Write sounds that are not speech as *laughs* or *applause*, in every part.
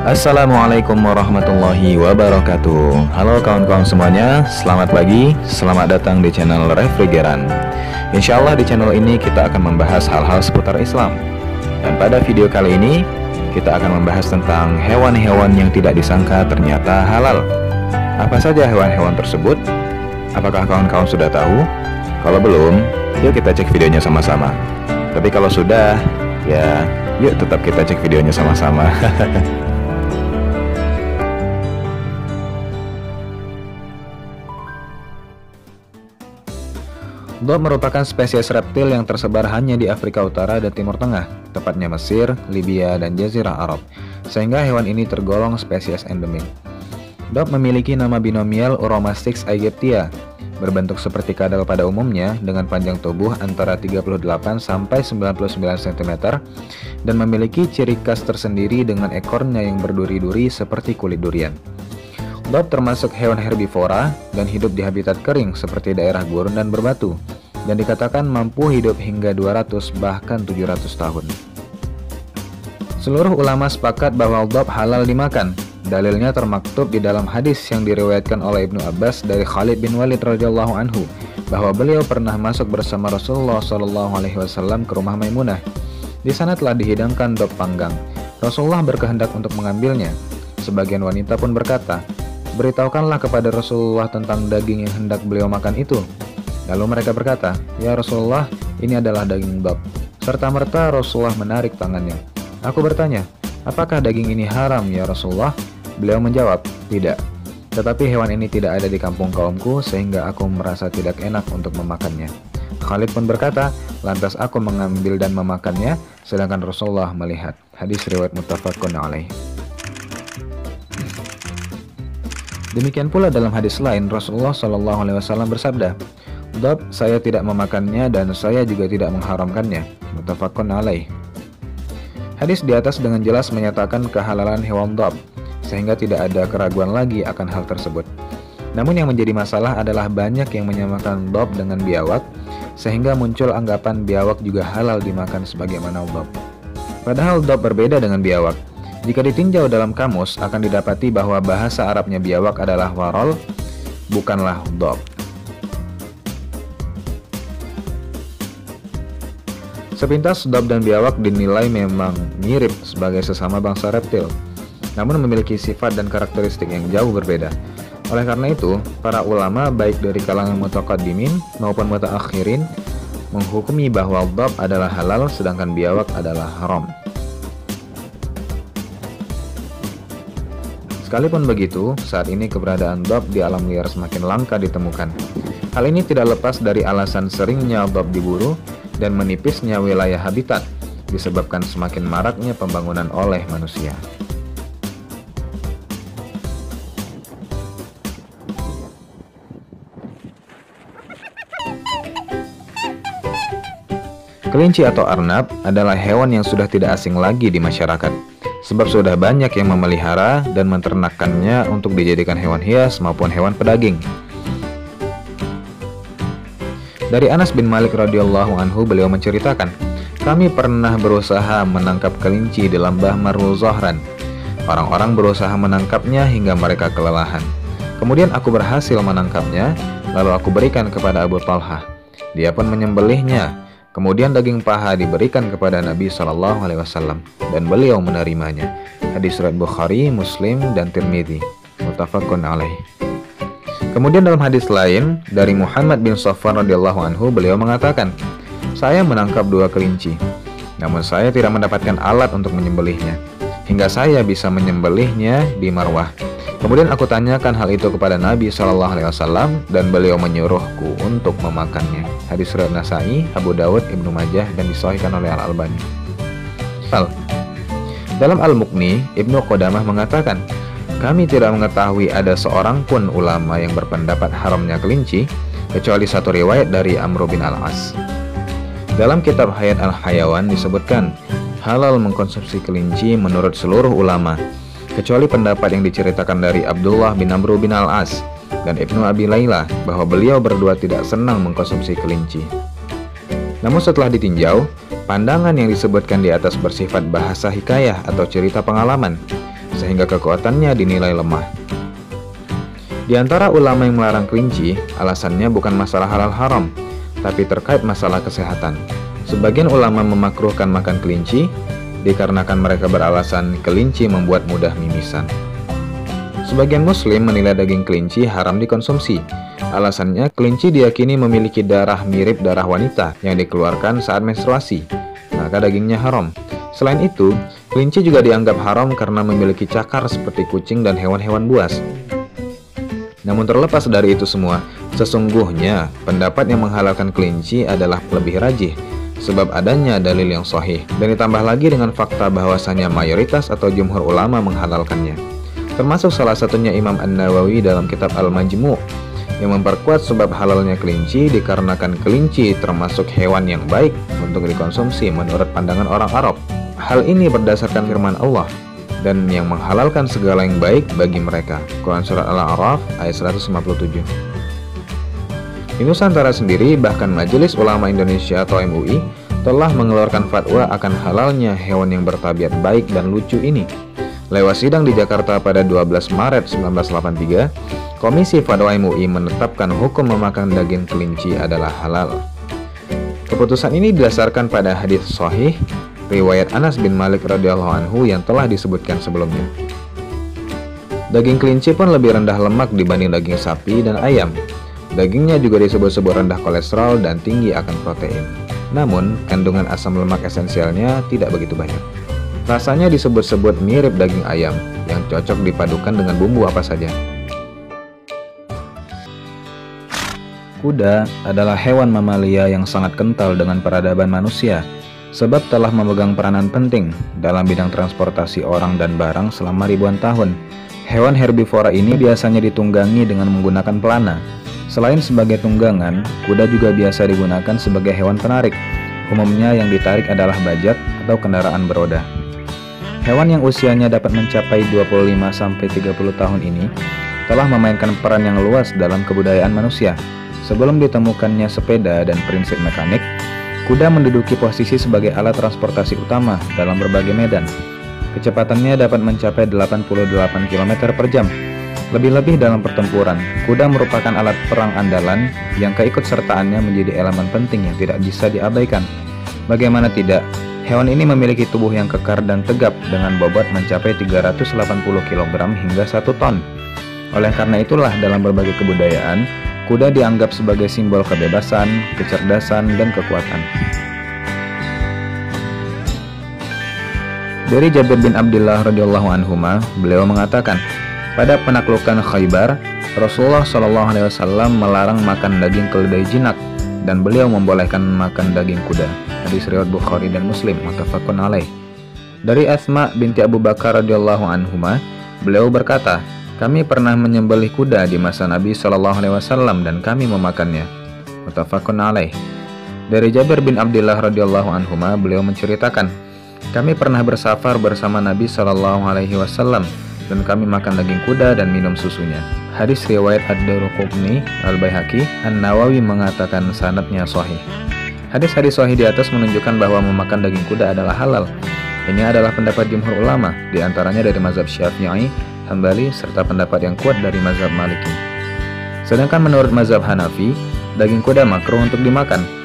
Assalamualaikum warahmatullahi wabarakatuh. Halo kawan-kawan semuanya, selamat pagi, selamat datang di channel Refrigeran. Insya Allah di channel ini kita akan membahas hal-hal seputar Islam. Dan pada video kali ini, kita akan membahas tentang hewan-hewan yang tidak disangka ternyata halal. Apa saja hewan-hewan tersebut? Apakah kawan-kawan sudah tahu? Kalau belum, yuk kita cek videonya sama-sama. Tapi kalau sudah, ya yuk tetap kita cek videonya sama-sama *laughs* Dob merupakan spesies reptil yang tersebar hanya di Afrika Utara dan Timur Tengah, tepatnya Mesir, Libya, dan Jazirah Arab, sehingga hewan ini tergolong spesies endemik. Dob memiliki nama binomial Uromastix aegyptia, berbentuk seperti kadal pada umumnya dengan panjang tubuh antara 38 sampai 99 cm dan memiliki ciri khas tersendiri dengan ekornya yang berduri-duri seperti kulit durian. Dob termasuk hewan herbivora dan hidup di habitat kering seperti daerah gurun dan berbatu dan dikatakan mampu hidup hingga 200 bahkan 700 tahun. Seluruh ulama sepakat bahwa dob halal dimakan. Dalilnya termaktub di dalam hadis yang diriwayatkan oleh Ibnu Abbas dari Khalid bin Walid radhiyallahu anhu bahwa beliau pernah masuk bersama Rasulullah Shallallahu alaihi wasallam ke rumah Maimunah. Di sana telah dihidangkan dob panggang. Rasulullah berkehendak untuk mengambilnya. Sebagian wanita pun berkata, Beritahukanlah kepada Rasulullah tentang daging yang hendak beliau makan itu. Lalu mereka berkata, Ya Rasulullah, ini adalah daging bab. Serta-merta Rasulullah menarik tangannya. Aku bertanya, apakah daging ini haram ya Rasulullah? Beliau menjawab, tidak. Tetapi hewan ini tidak ada di kampung kaumku sehingga aku merasa tidak enak untuk memakannya. Khalid pun berkata, lantas aku mengambil dan memakannya, sedangkan Rasulullah melihat. Hadis riwayat muttafaqun alaih. Demikian pula dalam hadis lain Rasulullah Shallallahu Alaihi Wasallam bersabda, "Dab, saya tidak memakannya dan saya juga tidak mengharamkannya." Mutafakun alaih. Hadis di atas dengan jelas menyatakan kehalalan hewan dab, sehingga tidak ada keraguan lagi akan hal tersebut. Namun yang menjadi masalah adalah banyak yang menyamakan dab dengan biawak, sehingga muncul anggapan biawak juga halal dimakan sebagaimana dab. Padahal dab berbeda dengan biawak. Jika ditinjau dalam kamus, akan didapati bahwa bahasa Arabnya biawak adalah warol, bukanlah dob. Sepintas dob dan biawak dinilai memang mirip sebagai sesama bangsa reptil, namun memiliki sifat dan karakteristik yang jauh berbeda. Oleh karena itu, para ulama baik dari kalangan mutaqaddimin maupun mutaakhirin menghukumi bahwa dob adalah halal sedangkan biawak adalah haram. Sekalipun begitu, saat ini keberadaan dob di alam liar semakin langka ditemukan. Hal ini tidak lepas dari alasan seringnya dob diburu dan menipisnya wilayah habitat, disebabkan semakin maraknya pembangunan oleh manusia. Kelinci atau arnab adalah hewan yang sudah tidak asing lagi di masyarakat, sebab sudah banyak yang memelihara dan menternakannya untuk dijadikan hewan hias maupun hewan pedaging. Dari Anas bin Malik radhiyallahu anhu beliau menceritakan, kami pernah berusaha menangkap kelinci di lembah Marul Zohran. Orang-orang berusaha menangkapnya hingga mereka kelelahan. Kemudian aku berhasil menangkapnya, lalu aku berikan kepada Abu Talha. Dia pun menyembelihnya Kemudian daging paha diberikan kepada Nabi Shallallahu Alaihi Wasallam dan beliau menerimanya. Hadis riwayat Bukhari, Muslim, dan Tirmidzi. Mutafakun alaih. Kemudian dalam hadis lain dari Muhammad bin Safwan radhiyallahu anhu beliau mengatakan, saya menangkap dua kelinci, namun saya tidak mendapatkan alat untuk menyembelihnya, hingga saya bisa menyembelihnya di Marwah. Kemudian aku tanyakan hal itu kepada Nabi Shallallahu Alaihi Wasallam dan beliau menyuruhku untuk memakannya. Hadis riwayat Nasai, Abu Dawud, Ibnu Majah dan disahihkan oleh Al Albani. Al. Dalam Al Mukni, Ibnu Qodamah mengatakan, kami tidak mengetahui ada seorang pun ulama yang berpendapat haramnya kelinci kecuali satu riwayat dari Amr bin Al-As. Dalam kitab Hayat Al-Hayawan disebutkan, halal mengkonsumsi kelinci menurut seluruh ulama kecuali pendapat yang diceritakan dari Abdullah bin Amr bin Al-As dan Ibnu Abi Laila bahwa beliau berdua tidak senang mengkonsumsi kelinci. Namun setelah ditinjau, pandangan yang disebutkan di atas bersifat bahasa hikayah atau cerita pengalaman, sehingga kekuatannya dinilai lemah. Di antara ulama yang melarang kelinci, alasannya bukan masalah halal haram, tapi terkait masalah kesehatan. Sebagian ulama memakruhkan makan kelinci dikarenakan mereka beralasan kelinci membuat mudah mimisan. Sebagian muslim menilai daging kelinci haram dikonsumsi. Alasannya, kelinci diyakini memiliki darah mirip darah wanita yang dikeluarkan saat menstruasi, maka dagingnya haram. Selain itu, kelinci juga dianggap haram karena memiliki cakar seperti kucing dan hewan-hewan buas. Namun terlepas dari itu semua, sesungguhnya pendapat yang menghalalkan kelinci adalah lebih rajih sebab adanya dalil yang sahih dan ditambah lagi dengan fakta bahwasanya mayoritas atau jumhur ulama menghalalkannya. Termasuk salah satunya Imam An-Nawawi dalam kitab Al-Majmu' yang memperkuat sebab halalnya kelinci dikarenakan kelinci termasuk hewan yang baik untuk dikonsumsi menurut pandangan orang Arab. Hal ini berdasarkan firman Allah dan yang menghalalkan segala yang baik bagi mereka. Quran Surat Al-A'raf ayat 157 Di Nusantara sendiri, bahkan Majelis Ulama Indonesia atau MUI telah mengeluarkan fatwa akan halalnya hewan yang bertabiat baik dan lucu ini. Lewat sidang di Jakarta pada 12 Maret 1983, Komisi Fatwa MUI menetapkan hukum memakan daging kelinci adalah halal. Keputusan ini didasarkan pada hadis sahih riwayat Anas bin Malik radhiyallahu anhu yang telah disebutkan sebelumnya. Daging kelinci pun lebih rendah lemak dibanding daging sapi dan ayam. Dagingnya juga disebut-sebut rendah kolesterol dan tinggi akan protein. Namun, kandungan asam lemak esensialnya tidak begitu banyak. Rasanya disebut-sebut mirip daging ayam yang cocok dipadukan dengan bumbu apa saja. Kuda adalah hewan mamalia yang sangat kental dengan peradaban manusia sebab telah memegang peranan penting dalam bidang transportasi orang dan barang selama ribuan tahun. Hewan herbivora ini biasanya ditunggangi dengan menggunakan pelana. Selain sebagai tunggangan, kuda juga biasa digunakan sebagai hewan penarik. Umumnya yang ditarik adalah bajak atau kendaraan beroda. Hewan yang usianya dapat mencapai 25-30 tahun ini telah memainkan peran yang luas dalam kebudayaan manusia. Sebelum ditemukannya sepeda dan prinsip mekanik, Kuda menduduki posisi sebagai alat transportasi utama dalam berbagai medan. Kecepatannya dapat mencapai 88 km per jam. Lebih-lebih dalam pertempuran, kuda merupakan alat perang andalan yang keikutsertaannya menjadi elemen penting yang tidak bisa diabaikan. Bagaimana tidak, hewan ini memiliki tubuh yang kekar dan tegap dengan bobot mencapai 380 kg hingga 1 ton. Oleh karena itulah dalam berbagai kebudayaan, Kuda dianggap sebagai simbol kebebasan, kecerdasan, dan kekuatan. Dari Jabir bin Abdullah radhiyallahu anhu, beliau mengatakan, pada penaklukan Khaybar, Rasulullah Shallallahu alaihi wasallam melarang makan daging keledai jinak dan beliau membolehkan makan daging kuda. Hadis riwayat Bukhari dan Muslim muttafaqun alaih. Dari Asma binti Abu Bakar radhiyallahu anhu, beliau berkata, kami pernah menyembelih kuda di masa Nabi Shallallahu Alaihi Wasallam dan kami memakannya. Mutafakun alaih. Dari Jabir bin Abdullah radhiyallahu anhu beliau menceritakan, kami pernah bersafar bersama Nabi Shallallahu Alaihi Wasallam dan kami makan daging kuda dan minum susunya. Hadis riwayat Ad-Daruqutni Al-Baihaqi An-Nawawi mengatakan sanatnya sahih. Hadis-hadis sahih di atas menunjukkan bahwa memakan daging kuda adalah halal. Ini adalah pendapat jumhur ulama, di antaranya dari mazhab Syafi'i Hambali serta pendapat yang kuat dari mazhab Maliki. Sedangkan menurut mazhab Hanafi, daging kuda makruh untuk dimakan.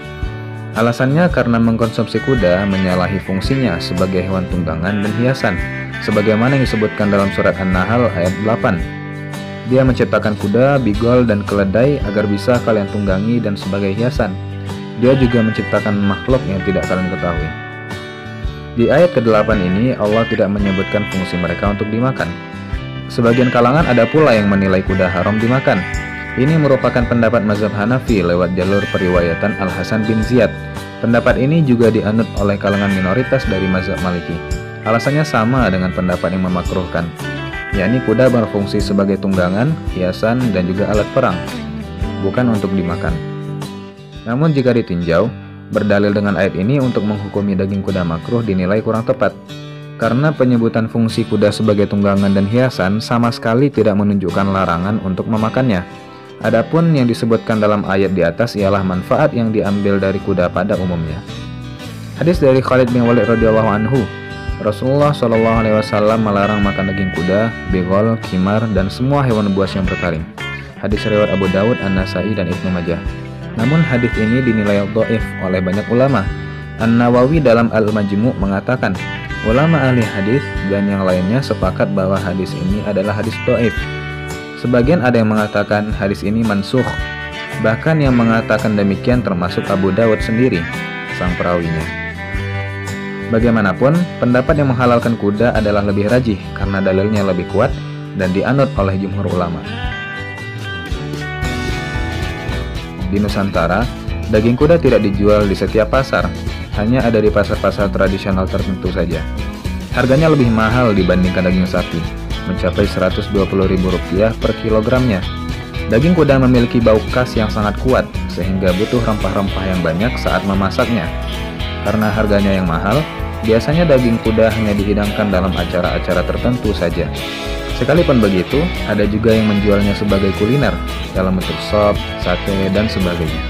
Alasannya karena mengkonsumsi kuda menyalahi fungsinya sebagai hewan tunggangan dan hiasan, sebagaimana yang disebutkan dalam surat An-Nahl ayat 8. Dia menciptakan kuda, bigol, dan keledai agar bisa kalian tunggangi dan sebagai hiasan. Dia juga menciptakan makhluk yang tidak kalian ketahui. Di ayat ke-8 ini, Allah tidak menyebutkan fungsi mereka untuk dimakan, Sebagian kalangan ada pula yang menilai kuda haram dimakan. Ini merupakan pendapat mazhab Hanafi lewat jalur periwayatan Al-Hasan bin Ziyad. Pendapat ini juga dianut oleh kalangan minoritas dari mazhab Maliki. Alasannya sama dengan pendapat yang memakruhkan, yakni kuda berfungsi sebagai tunggangan, hiasan, dan juga alat perang, bukan untuk dimakan. Namun jika ditinjau, berdalil dengan ayat ini untuk menghukumi daging kuda makruh dinilai kurang tepat. Karena penyebutan fungsi kuda sebagai tunggangan dan hiasan sama sekali tidak menunjukkan larangan untuk memakannya. Adapun yang disebutkan dalam ayat di atas ialah manfaat yang diambil dari kuda pada umumnya. Hadis dari Khalid bin Walid radhiyallahu anhu, Rasulullah Shallallahu Alaihi Wasallam melarang makan daging kuda, begol, kimar, dan semua hewan buas yang bertaring. Hadis riwayat Abu Dawud, An-Nasai, dan Ibnu Majah. Namun hadis ini dinilai doif oleh banyak ulama. An-Nawawi dalam Al-Majmu' mengatakan, ulama ahli hadis dan yang lainnya sepakat bahwa hadis ini adalah hadis doif. Sebagian ada yang mengatakan hadis ini mansuh. Bahkan yang mengatakan demikian termasuk Abu Dawud sendiri, sang perawinya. Bagaimanapun, pendapat yang menghalalkan kuda adalah lebih rajih karena dalilnya lebih kuat dan dianut oleh jumhur ulama. Di Nusantara, daging kuda tidak dijual di setiap pasar, hanya ada di pasar-pasar tradisional tertentu saja. Harganya lebih mahal dibandingkan daging sapi, mencapai Rp120.000 per kilogramnya. Daging kuda memiliki bau khas yang sangat kuat, sehingga butuh rempah-rempah yang banyak saat memasaknya. Karena harganya yang mahal, biasanya daging kuda hanya dihidangkan dalam acara-acara tertentu saja. Sekalipun begitu, ada juga yang menjualnya sebagai kuliner dalam bentuk sop, sate, dan sebagainya.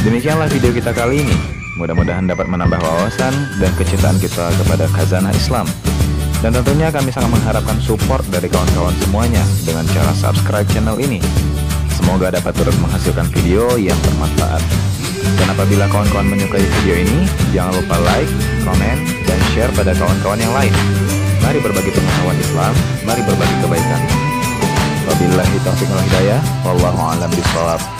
Demikianlah video kita kali ini. Mudah-mudahan dapat menambah wawasan dan kecintaan kita kepada khazanah Islam. Dan tentunya kami sangat mengharapkan support dari kawan-kawan semuanya dengan cara subscribe channel ini Semoga dapat turut menghasilkan video yang bermanfaat. Dan apabila kawan-kawan menyukai video ini, jangan lupa like, komen, dan share pada kawan-kawan yang lain. Mari berbagi pengetahuan Islam, mari berbagi kebaikan. Wabillahi taufiq wal hidayah, wallahu a'lam bishawab.